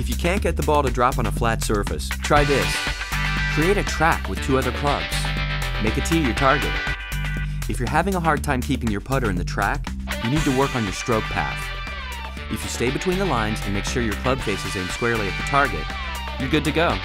If you can't get the ball to drop on a flat surface, try this. Create a track with two other clubs. Make a tee your target. If you're having a hard time keeping your putter in the track, you need to work on your stroke path. If you stay between the lines and make sure your club faces aim squarely at the target, you're good to go.